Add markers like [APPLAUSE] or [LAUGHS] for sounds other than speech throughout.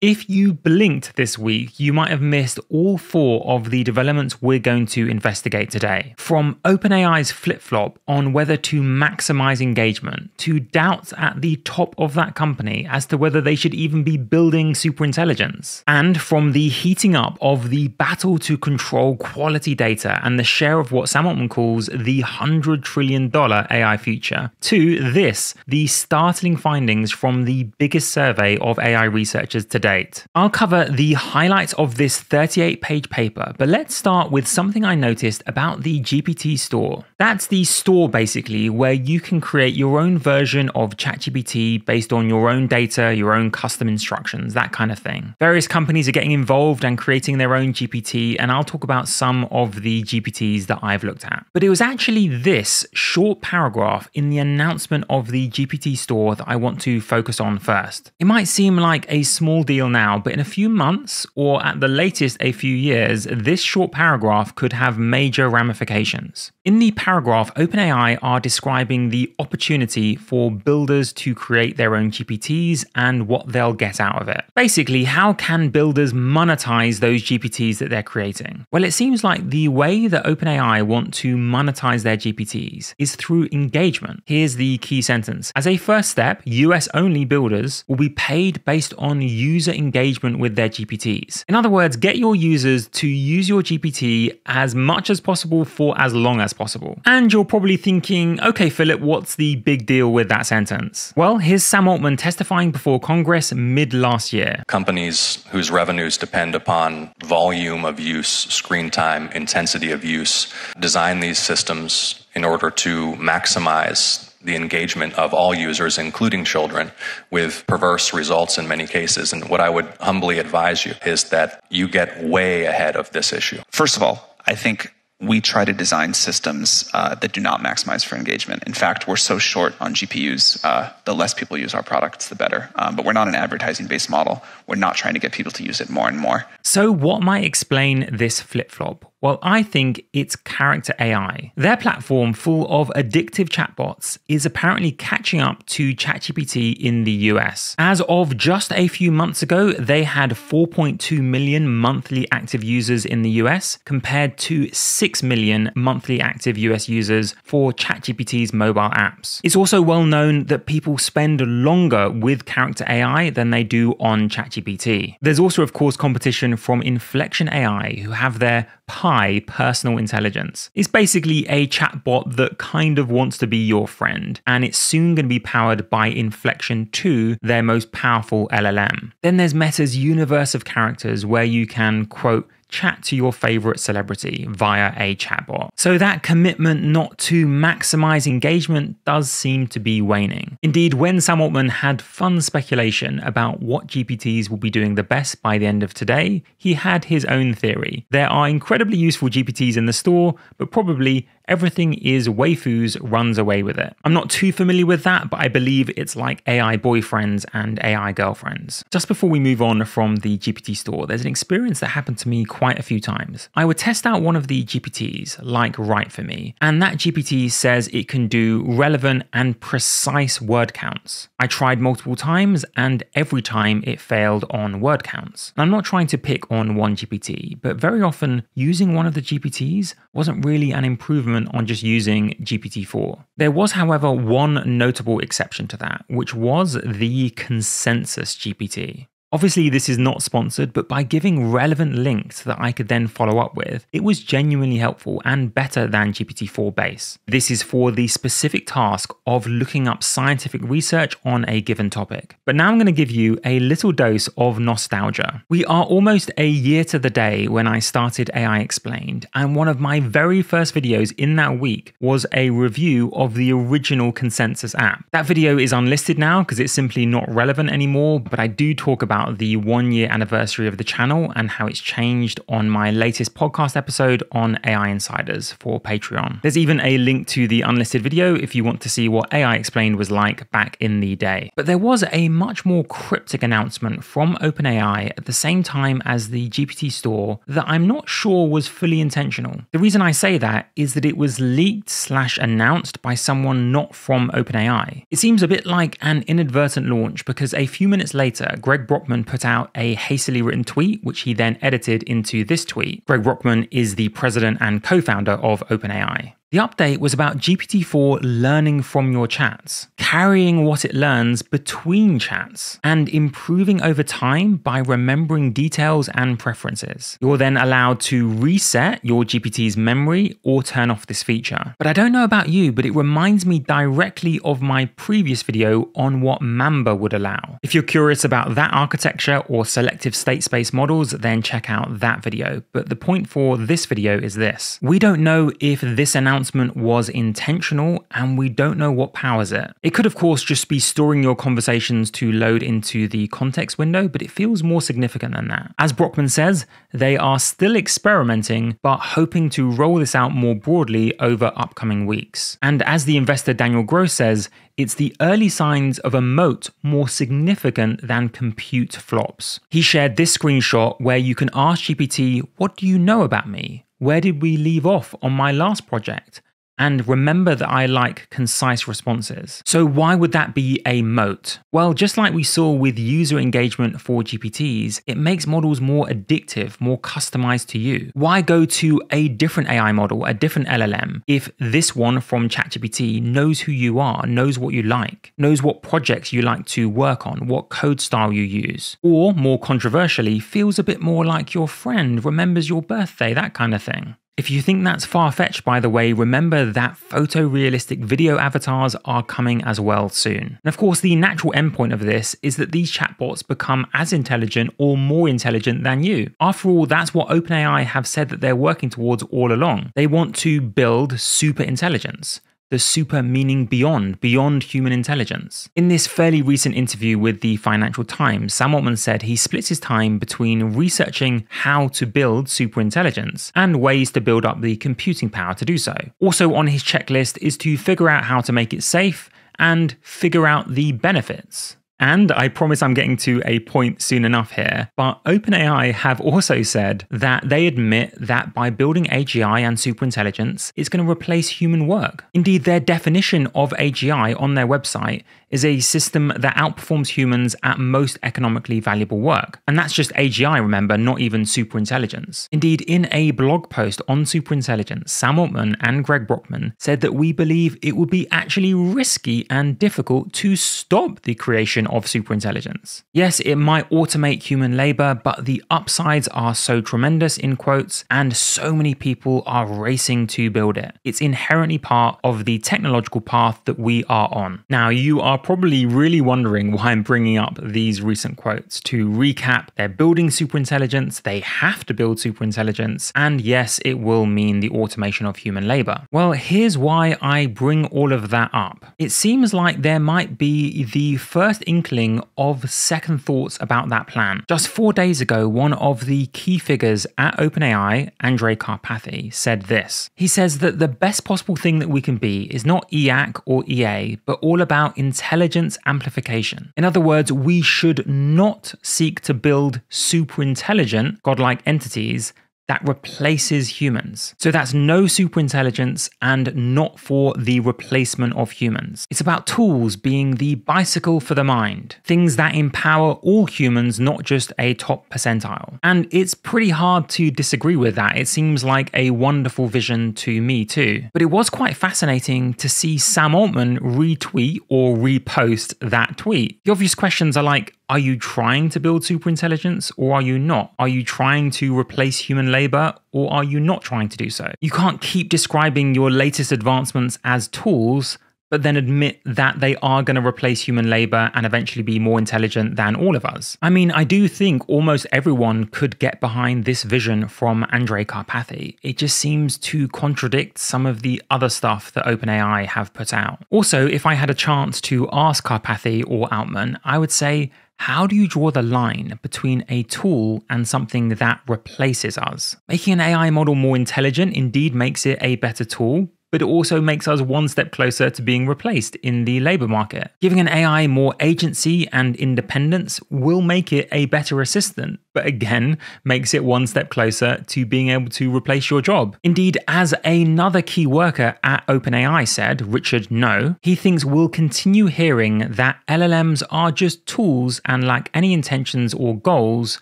If you blinked this week, you might have missed all four of the developments we're going to investigate today. From OpenAI's flip flop on whether to maximize engagement, to doubts at the top of that company as to whether they should even be building superintelligence, and from the heating up of the battle to control quality data and the share of what Sam Altman calls the $100 trillion AI future, to this, the startling findings from the biggest survey of AI researchers today date. I'll cover the highlights of this 38 page paper, but let's start with something I noticed about the GPT store. That's the store basically where you can create your own version of ChatGPT based on your own data, your own custom instructions, that kind of thing. Various companies are getting involved and creating their own GPT, and I'll talk about some of the GPTs that I've looked at. But it was actually this short paragraph in the announcement of the GPT store that I want to focus on first. It might seem like a small deal now, but in a few months, or at the latest a few years, this short paragraph could have major ramifications. In the paragraph, OpenAI are describing the opportunity for builders to create their own GPTs and what they'll get out of it. Basically, how can builders monetize those GPTs that they're creating? Well, it seems like the way that OpenAI want to monetize their GPTs is through engagement. Here's the key sentence. As a first step, US only builders will be paid based on user user engagement with their GPTs. In other words, get your users to use your GPT as much as possible for as long as possible. And you're probably thinking, okay, Philip, what's the big deal with that sentence? Well, here's Sam Altman testifying before Congress mid last year. Companies whose revenues depend upon volume of use, screen time, intensity of use, design these systems in order to maximize the engagement of all users, including children, with perverse results in many cases. And what I would humbly advise you is that you get way ahead of this issue. First of all, I think we try to design systems uh, that do not maximize for engagement. In fact, we're so short on GPUs, uh, the less people use our products, the better. Um, but we're not an advertising based model. We're not trying to get people to use it more and more. So, what might explain this flip flop? Well, I think it's Character AI. Their platform, full of addictive chatbots, is apparently catching up to ChatGPT in the US. As of just a few months ago, they had 4.2 million monthly active users in the US, compared to 6 million monthly active US users for ChatGPT's mobile apps. It's also well known that people spend longer with Character AI than they do on ChatGPT. There's also, of course, competition from Inflection AI, who have their Pi personal intelligence. It's basically a chatbot that kind of wants to be your friend, and it's soon going to be powered by Inflection 2, their most powerful LLM. Then there's Meta's universe of characters where you can, quote, chat to your favorite celebrity via a chatbot. So that commitment not to maximize engagement does seem to be waning. Indeed, when Sam Altman had fun speculation about what GPTs will be doing the best by the end of today, he had his own theory. There are incredibly useful GPTs in the store, but probably everything is waifus runs away with it. I'm not too familiar with that, but I believe it's like AI boyfriends and AI girlfriends. Just before we move on from the GPT store, there's an experience that happened to me quite a few times. I would test out one of the GPTs, like Write for Me, and that GPT says it can do relevant and precise word counts. I tried multiple times, and every time it failed on word counts. I'm not trying to pick on one GPT, but very often using one of the GPTs wasn't really an improvement on just using GPT-4. There was, however, one notable exception to that, which was the consensus GPT. Obviously, this is not sponsored, but by giving relevant links that I could then follow up with, it was genuinely helpful and better than GPT-4 base. This is for the specific task of looking up scientific research on a given topic. But now I'm going to give you a little dose of nostalgia. We are almost a year to the day when I started AI Explained, and one of my very first videos in that week was a review of the original Consensus app. That video is unlisted now because it's simply not relevant anymore, but I do talk about about the one year anniversary of the channel and how it's changed on my latest podcast episode on AI Insiders for Patreon. There's even a link to the unlisted video if you want to see what AI Explained was like back in the day. But there was a much more cryptic announcement from OpenAI at the same time as the GPT store that I'm not sure was fully intentional. The reason I say that is that it was leaked slash announced by someone not from OpenAI. It seems a bit like an inadvertent launch because a few minutes later, Greg Brock Brockman put out a hastily written tweet, which he then edited into this tweet. Greg Brockman is the president and co founder of OpenAI. The update was about GPT-4 learning from your chats, carrying what it learns between chats, and improving over time by remembering details and preferences. You're then allowed to reset your GPT's memory or turn off this feature. But I don't know about you, but it reminds me directly of my previous video on what Mamba would allow. If you're curious about that architecture or selective state space models, then check out that video. But the point for this video is this. We don't know if this announcement announcement was intentional and we don't know what powers it. It could, of course, just be storing your conversations to load into the context window, but it feels more significant than that. As Brockman says, they are still experimenting, but hoping to roll this out more broadly over upcoming weeks. And as the investor Daniel Gross says, it's the early signs of a moat more significant than compute flops. He shared this screenshot where you can ask GPT, What do you know about me? Where did we leave off on my last project? And remember that I like concise responses. So, why would that be a moat? Well, just like we saw with user engagement for GPTs, it makes models more addictive, more customized to you. Why go to a different AI model, a different LLM, if this one from ChatGPT knows who you are, knows what you like, knows what projects you like to work on, what code style you use, or more controversially, feels a bit more like your friend, remembers your birthday, that kind of thing? If you think that's far fetched, by the way, remember that photorealistic video avatars are coming as well soon. And of course, the natural endpoint of this is that these chatbots become as intelligent or more intelligent than you. After all, that's what OpenAI have said that they're working towards all along. They want to build super intelligence the super meaning beyond, beyond human intelligence. In this fairly recent interview with the Financial Times, Sam Altman said he splits his time between researching how to build super intelligence and ways to build up the computing power to do so. Also on his checklist is to figure out how to make it safe and figure out the benefits. And I promise I'm getting to a point soon enough here, but OpenAI have also said that they admit that by building AGI and superintelligence, it's going to replace human work. Indeed, their definition of AGI on their website is a system that outperforms humans at most economically valuable work. And that's just AGI, remember, not even superintelligence. Indeed, in a blog post on superintelligence, Sam Altman and Greg Brockman said that we believe it would be actually risky and difficult to stop the creation of superintelligence. Yes, it might automate human labor, but the upsides are so tremendous, in quotes, and so many people are racing to build it. It's inherently part of the technological path that we are on. Now, you are probably really wondering why I'm bringing up these recent quotes. To recap, they're building superintelligence, they have to build superintelligence, and yes, it will mean the automation of human labor. Well, here's why I bring all of that up. It seems like there might be the first inkling of second thoughts about that plan. Just four days ago, one of the key figures at OpenAI, Andrej Karpathy, said this. He says that the best possible thing that we can be is not EAC or EA, but all about intelligence amplification. In other words, we should not seek to build super intelligent, godlike entities that replaces humans. So that's no superintelligence and not for the replacement of humans. It's about tools being the bicycle for the mind, things that empower all humans, not just a top percentile. And it's pretty hard to disagree with that. It seems like a wonderful vision to me too. But it was quite fascinating to see Sam Altman retweet or repost that tweet. The obvious questions are like, are you trying to build superintelligence or are you not? Are you trying to replace human labor or are you not trying to do so? You can't keep describing your latest advancements as tools but then admit that they are going to replace human labor and eventually be more intelligent than all of us. I mean, I do think almost everyone could get behind this vision from Andrej Karpathy. It just seems to contradict some of the other stuff that OpenAI have put out. Also, if I had a chance to ask Karpathy or Altman, I would say, how do you draw the line between a tool and something that replaces us? Making an AI model more intelligent indeed makes it a better tool, but it also makes us one step closer to being replaced in the labor market. Giving an AI more agency and independence will make it a better assistant, but again, makes it one step closer to being able to replace your job. Indeed, as another key worker at OpenAI said, Richard Ngo, he thinks we'll continue hearing that LLMs are just tools and lack any intentions or goals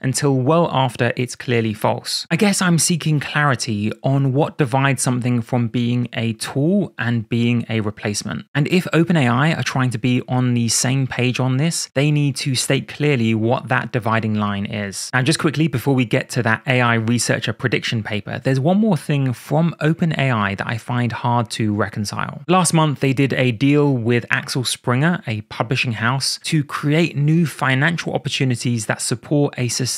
until well after it's clearly false. I guess I'm seeking clarity on what divides something from being a tool and being a replacement. And if OpenAI are trying to be on the same page on this, they need to state clearly what that dividing line is. Now, just quickly before we get to that AI researcher prediction paper, there's one more thing from OpenAI that I find hard to reconcile. Last month, they did a deal with Axel Springer, a publishing house, to create new financial opportunities that support a sustainable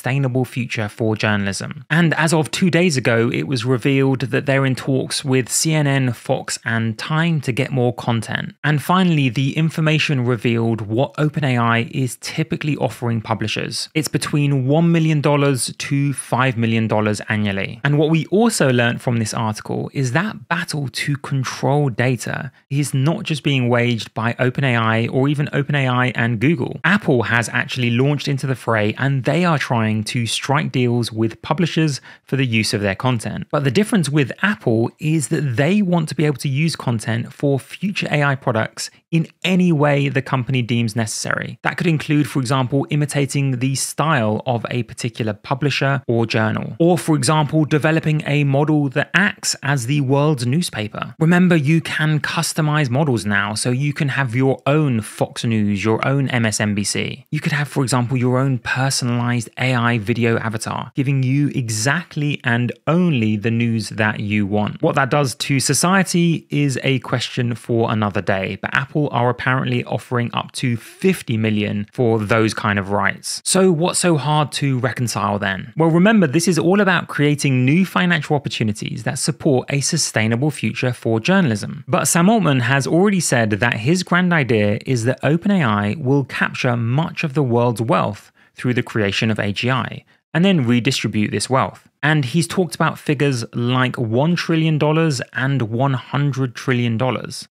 future for journalism. And as of two days ago, it was revealed that they're in talks with CNN, Fox, and Time to get more content. And finally, the information revealed what OpenAI is typically offering publishers. It's between $1 million to $5 million annually. And what we also learned from this article is that battle to control data is not just being waged by OpenAI or even OpenAI and Google. Apple has actually launched into the fray and they are trying trying to strike deals with publishers for the use of their content. But the difference with Apple is that they want to be able to use content for future AI products in any way the company deems necessary. That could include, for example, imitating the style of a particular publisher or journal, or, for example, developing a model that acts as the world's newspaper. Remember, you can customize models now, so you can have your own Fox News, your own MSNBC. You could have, for example, your own personalized AI video avatar, giving you exactly and only the news that you want. What that does to society is a question for another day, but Apple are apparently offering up to 50 million for those kind of rights. So, what's so hard to reconcile then? Well, remember, this is all about creating new financial opportunities that support a sustainable future for journalism. But Sam Altman has already said that his grand idea is that OpenAI will capture much of the world's wealth through the creation of AGI and then redistribute this wealth. And he's talked about figures like $1 trillion and $100 trillion.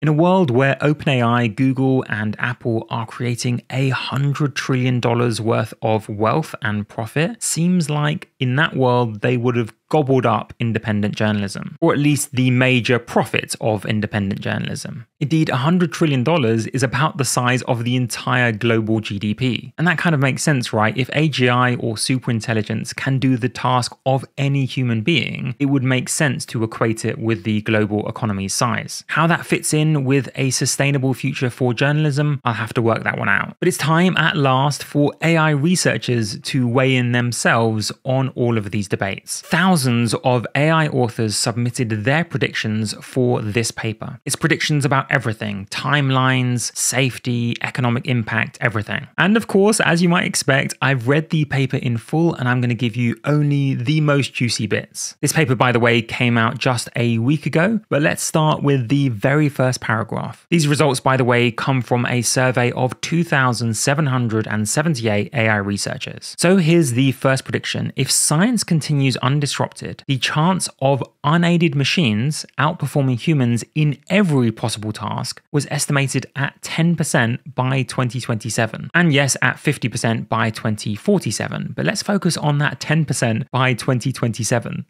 In a world where OpenAI, Google, and Apple are creating a $100 trillion worth of wealth and profit, seems like in that world they would have gobbled up independent journalism, or at least the major profits of independent journalism. Indeed, $100 trillion is about the size of the entire global GDP. And that kind of makes sense, right? If AGI or superintelligence can do the task of any human being, it would make sense to equate it with the global economy's size. How that fits in with a sustainable future for journalism, I'll have to work that one out. But it's time at last for AI researchers to weigh in themselves on all of these debates. Thousands of AI authors submitted their predictions for this paper. It's predictions about everything timelines, safety, economic impact, everything. And of course, as you might expect, I've read the paper in full and I'm going to give you only the most juicy bits. This paper, by the way, came out just a week ago, but let's start with the very first paragraph. These results, by the way, come from a survey of 2,778 AI researchers. So here's the first prediction. If science continues undisrupted, the chance of unaided machines outperforming humans in every possible task was estimated at 10% by 2027. And yes, at 50% by 2047. But let's focus on that 10% by 2027.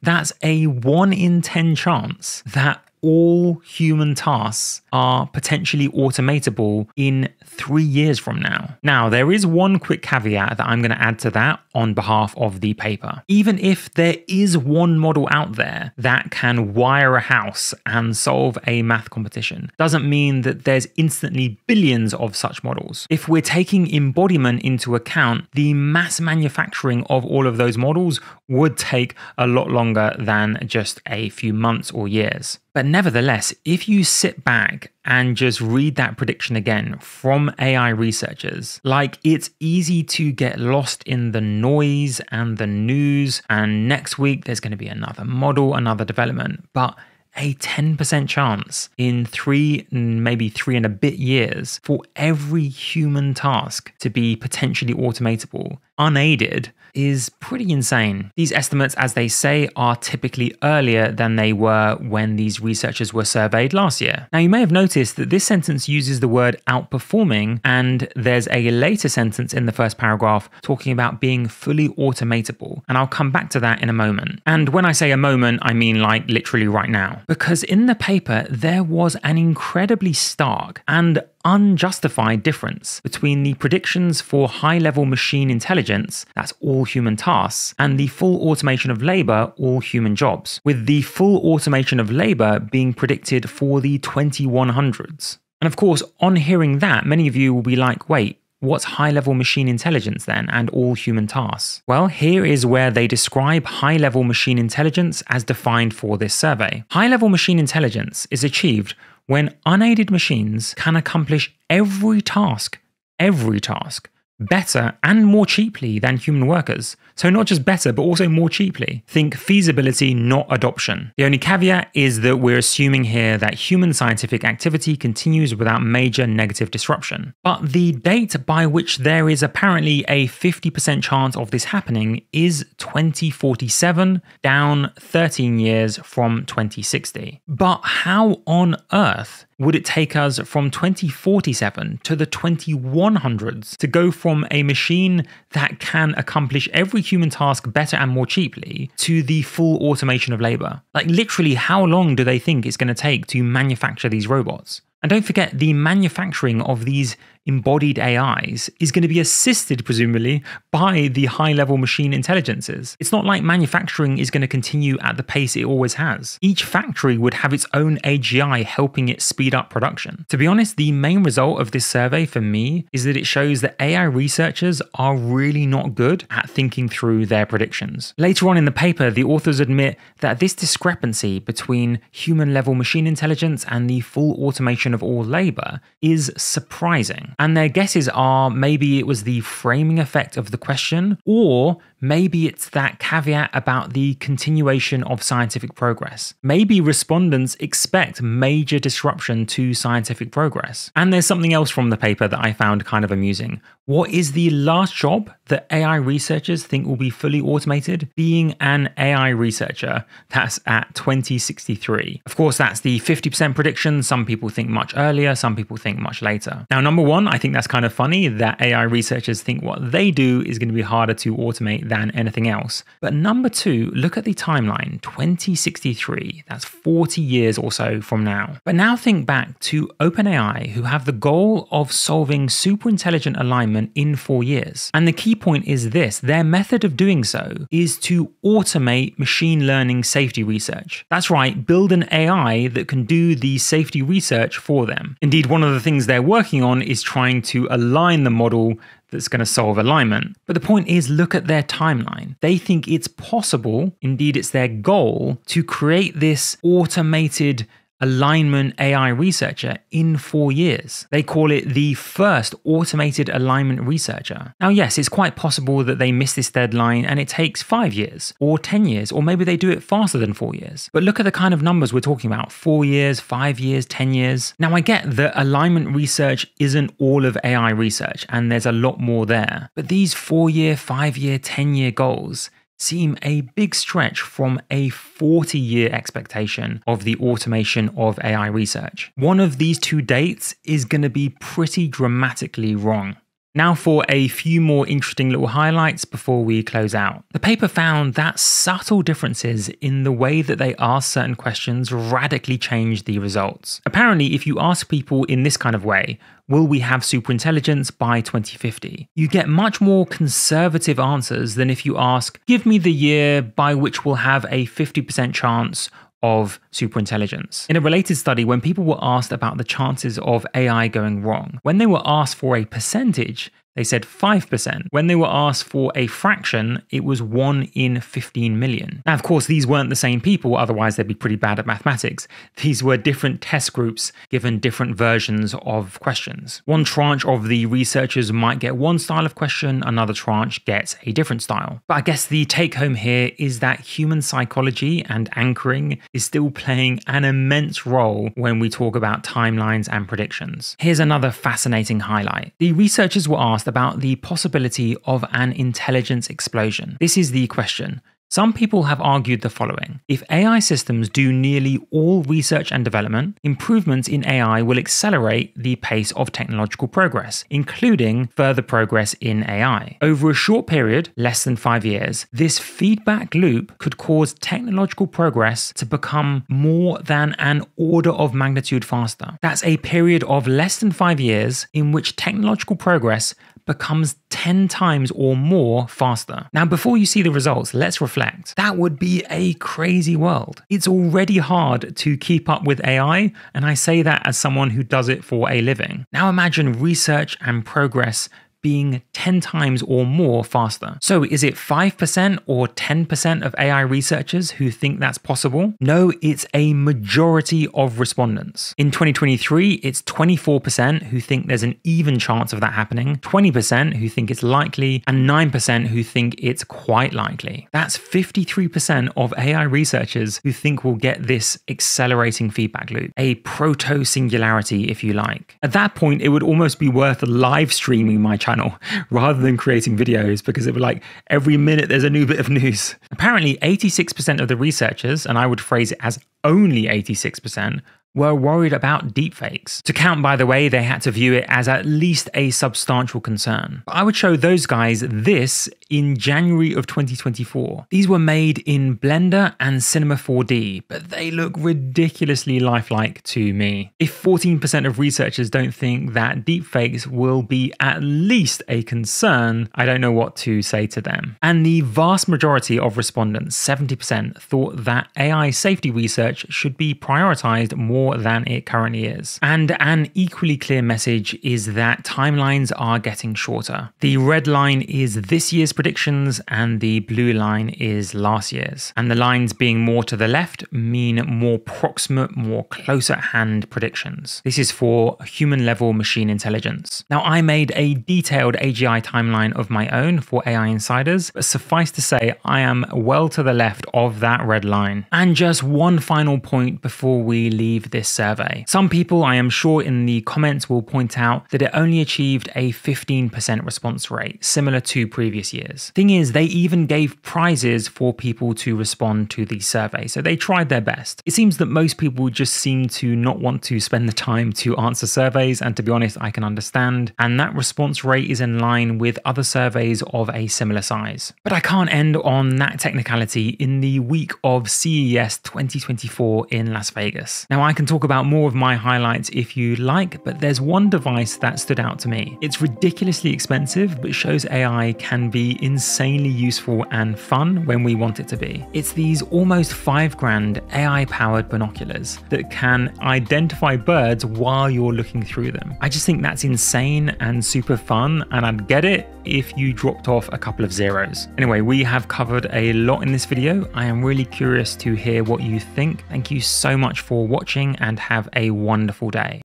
That's a 1 in 10 chance that all human tasks are potentially automatable in three years from now. Now, there is one quick caveat that I'm going to add to that on behalf of the paper. Even if there is one model out there that can wire a house and solve a math competition, doesn't mean that there's instantly billions of such models. If we're taking embodiment into account, the mass manufacturing of all of those models would take a lot longer than just a few months or years. But nevertheless, if you sit back and just read that prediction again from AI researchers, like it's easy to get lost in the noise and the news. And next week, there's going to be another model, another development. But a 10% chance in three, maybe three and a bit years for every human task to be potentially automatable unaided is pretty insane. These estimates, as they say, are typically earlier than they were when these researchers were surveyed last year. Now, you may have noticed that this sentence uses the word outperforming, and there's a later sentence in the first paragraph talking about being fully automatable. And I'll come back to that in a moment. And when I say a moment, I mean like literally right now. Because in the paper, there was an incredibly stark and unjustified difference between the predictions for high level machine intelligence, that's all human tasks, and the full automation of labor, all human jobs, with the full automation of labor being predicted for the 2100s. And of course, on hearing that, many of you will be like, wait, What's high level machine intelligence then and all human tasks? Well, here is where they describe high level machine intelligence as defined for this survey. High level machine intelligence is achieved when unaided machines can accomplish every task, every task, better and more cheaply than human workers. So, not just better, but also more cheaply. Think feasibility, not adoption. The only caveat is that we're assuming here that human scientific activity continues without major negative disruption. But the date by which there is apparently a 50% chance of this happening is 2047, down 13 years from 2060. But how on earth would it take us from 2047 to the 2100s to go from a machine that can accomplish every human task better and more cheaply to the full automation of labor? Like, literally, how long do they think it's going to take to manufacture these robots? And don't forget, the manufacturing of these embodied AIs is going to be assisted, presumably, by the high level machine intelligences. It's not like manufacturing is going to continue at the pace it always has. Each factory would have its own AGI helping it speed up production. To be honest, the main result of this survey for me is that it shows that AI researchers are really not good at thinking through their predictions. Later on in the paper, the authors admit that this discrepancy between human level machine intelligence and the full automation of all labor is surprising. And their guesses are maybe it was the framing effect of the question, or maybe it's that caveat about the continuation of scientific progress. Maybe respondents expect major disruption to scientific progress. And there's something else from the paper that I found kind of amusing. What is the last job that AI researchers think will be fully automated? Being an AI researcher. That's at 2063. Of course, that's the 50% prediction. Some people think much earlier, some people think much later. Now, number one, I think that's kind of funny that AI researchers think what they do is going to be harder to automate than anything else. But number two, look at the timeline 2063. That's 40 years or so from now. But now think back to OpenAI, who have the goal of solving super intelligent alignment in four years. And the key point is this their method of doing so is to automate machine learning safety research. That's right, build an AI that can do the safety research for them. Indeed, one of the things they're working on is trying to align the model that's going to solve alignment. But the point is, look at their timeline. They think it's possible, indeed, it's their goal, to create this automated alignment AI researcher in four years. They call it the first automated alignment researcher. Now, yes, it's quite possible that they miss this deadline and it takes five years or 10 years, or maybe they do it faster than four years. But look at the kind of numbers we're talking about four years, five years, 10 years. Now, I get that alignment research isn't all of AI research and there's a lot more there. But these four year, five year, 10 year goals, seem a big stretch from a 40 year expectation of the automation of AI research. One of these two dates is going to be pretty dramatically wrong. Now, for a few more interesting little highlights before we close out. The paper found that subtle differences in the way that they ask certain questions radically change the results. Apparently, if you ask people in this kind of way, will we have superintelligence by 2050? You get much more conservative answers than if you ask, give me the year by which we'll have a 50% chance of superintelligence. In a related study, when people were asked about the chances of AI going wrong, when they were asked for a percentage, they said 5%. When they were asked for a fraction, it was 1 in 15 million. Now, of course, these weren't the same people, otherwise, they'd be pretty bad at mathematics. These were different test groups given different versions of questions. One tranche of the researchers might get one style of question, another tranche gets a different style. But I guess the take home here is that human psychology and anchoring is still playing an immense role when we talk about timelines and predictions. Here's another fascinating highlight. The researchers were asked about the possibility of an intelligence explosion. This is the question. Some people have argued the following If AI systems do nearly all research and development, improvements in AI will accelerate the pace of technological progress, including further progress in AI. Over a short period, less than five years, this feedback loop could cause technological progress to become more than an order of magnitude faster. That's a period of less than five years in which technological progress becomes 10 times or more faster. Now, before you see the results, let's reflect. That would be a crazy world. It's already hard to keep up with AI, and I say that as someone who does it for a living. Now, imagine research and progress being 10 times or more faster. So, is it 5% or 10% of AI researchers who think that's possible? No, it's a majority of respondents. In 2023, it's 24% who think there's an even chance of that happening, 20% who think it's likely, and 9% who think it's quite likely. That's 53% of AI researchers who think we'll get this accelerating feedback loop, a proto singularity, if you like. At that point, it would almost be worth live streaming my channel [LAUGHS] rather than creating videos because it was like every minute there's a new bit of news. Apparently, 86% of the researchers, and I would phrase it as only 86%, were worried about deepfakes. To count, by the way, they had to view it as at least a substantial concern. I would show those guys this in January of 2024. These were made in Blender and Cinema 4D, but they look ridiculously lifelike to me. If 14% of researchers don't think that deepfakes will be at least a concern, I don't know what to say to them. And the vast majority of respondents, 70%, thought that AI safety research should be prioritized more more than it currently is. And an equally clear message is that timelines are getting shorter. The red line is this year's predictions, and the blue line is last year's. And the lines being more to the left mean more proximate, more close at hand predictions. This is for human level machine intelligence. Now, I made a detailed AGI timeline of my own for AI Insiders, but suffice to say, I am well to the left of that red line. And just one final point before we leave this survey. Some people, I am sure, in the comments will point out that it only achieved a 15% response rate, similar to previous years. Thing is, they even gave prizes for people to respond to the survey, so they tried their best. It seems that most people just seem to not want to spend the time to answer surveys, and to be honest, I can understand. And that response rate is in line with other surveys of a similar size. But I can't end on that technicality in the week of CES 2024 in Las Vegas. Now, I can talk about more of my highlights if you like, but there's one device that stood out to me. It's ridiculously expensive, but shows AI can be insanely useful and fun when we want it to be. It's these almost five grand AI powered binoculars that can identify birds while you're looking through them. I just think that's insane and super fun, and I'd get it if you dropped off a couple of zeros. Anyway, we have covered a lot in this video. I am really curious to hear what you think. Thank you so much for watching and have a wonderful day.